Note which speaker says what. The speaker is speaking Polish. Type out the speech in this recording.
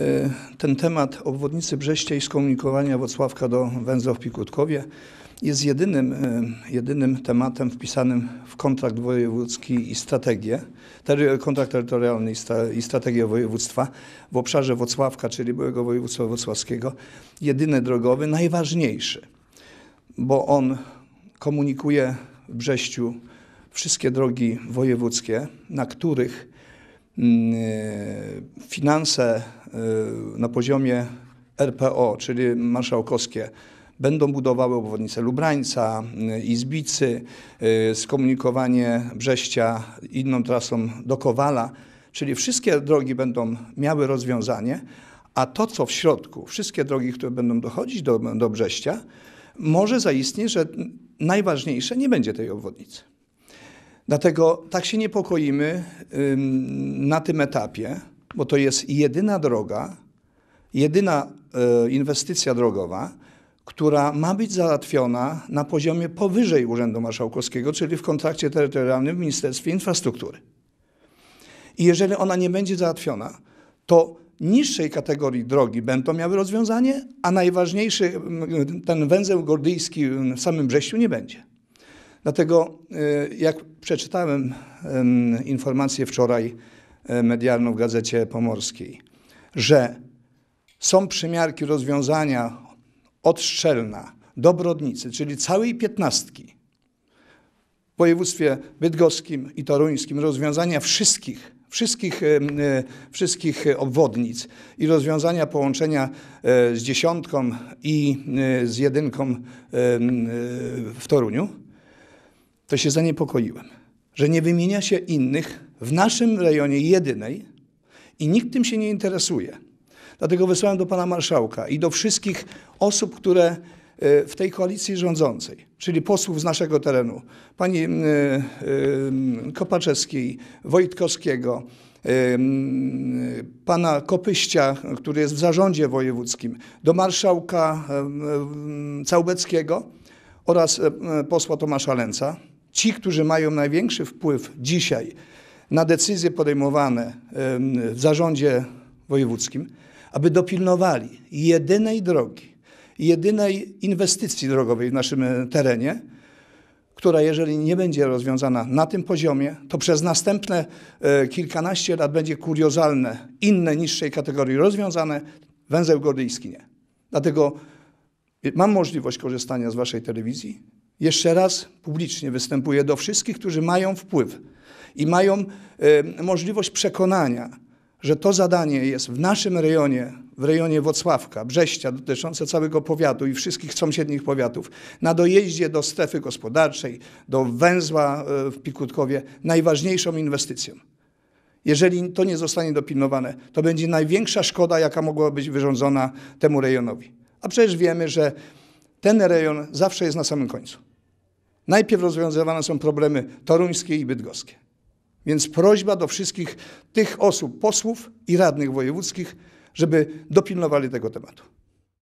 Speaker 1: e, ten temat obwodnicy Brześcia i skomunikowania Wocławka do węzła w Pikutkowie jest jedynym, e, jedynym tematem wpisanym w kontrakt wojewódzki i strategię, kontrakt terytorialny i, strategię województwa w obszarze Wocławka, czyli byłego województwa wocławskiego, jedyny drogowy, najważniejszy, bo on komunikuje w Brześciu wszystkie drogi wojewódzkie, na których finanse e, na poziomie RPO, czyli marszałkowskie, będą budowały obwodnicę Lubrańca, y, Izbicy, y, skomunikowanie Brześcia inną trasą do Kowala, czyli wszystkie drogi będą miały rozwiązanie, a to, co w środku, wszystkie drogi, które będą dochodzić do, do Brześcia, może zaistnieć, że najważniejsze nie będzie tej obwodnicy. Dlatego tak się niepokoimy na tym etapie, bo to jest jedyna droga, jedyna e, inwestycja drogowa, która ma być załatwiona na poziomie powyżej Urzędu Marszałkowskiego, czyli w kontrakcie terytorialnym w Ministerstwie Infrastruktury. I jeżeli ona nie będzie załatwiona, to niższej kategorii drogi będą miały rozwiązanie, a najważniejszy ten węzeł gordyjski w samym Brześciu nie będzie. Dlatego y, jak przeczytałem em, informację wczoraj e, medialną w Gazecie Pomorskiej, że są przymiarki rozwiązania od Strzelna do Brodnicy, czyli całej piętnastki, w województwie bydgoskim i toruńskim rozwiązania wszystkich, wszystkich, e, wszystkich obwodnic i rozwiązania połączenia e, z dziesiątką i z jedynką w Toruniu, to się zaniepokoiłem, że nie wymienia się innych w naszym rejonie jedynej i nikt tym się nie interesuje. Dlatego wysłałem do pana marszałka i do wszystkich osób, które e, w tej koalicji rządzącej, czyli posłów z naszego terenu, pani e, e, Kopaczewskiej, Wojtkowskiego, pana Kopyścia, który jest w zarządzie wojewódzkim, do marszałka Całbeckiego oraz posła Tomasza Lęca. Ci, którzy mają największy wpływ dzisiaj na decyzje podejmowane w zarządzie wojewódzkim, aby dopilnowali jedynej drogi, jedynej inwestycji drogowej w naszym e, terenie, która jeżeli nie będzie rozwiązana na tym poziomie, to przez następne e, kilkanaście lat będzie kuriozalne, inne niższej kategorii rozwiązane, węzeł gordyjski nie. Dlatego mam możliwość korzystania z waszej telewizji. Jeszcze raz publicznie występuję do wszystkich, którzy mają wpływ i mają e, możliwość przekonania, że to zadanie jest w naszym rejonie, w rejonie Wocławka, Brześcia, dotyczące całego powiatu i wszystkich sąsiednich powiatów, na dojeździe do strefy gospodarczej, do węzła e, w Pikutkowie, najważniejszą inwestycją. Jeżeli to nie zostanie dopilnowane, to będzie największa szkoda, jaka mogła być wyrządzona temu rejonowi. A przecież wiemy, że ten rejon zawsze jest na samym końcu. Najpierw rozwiązywane są problemy toruńskie i bydgoskie. Więc prośba do wszystkich tych osób, posłów i radnych wojewódzkich, żeby dopilnowali tego tematu.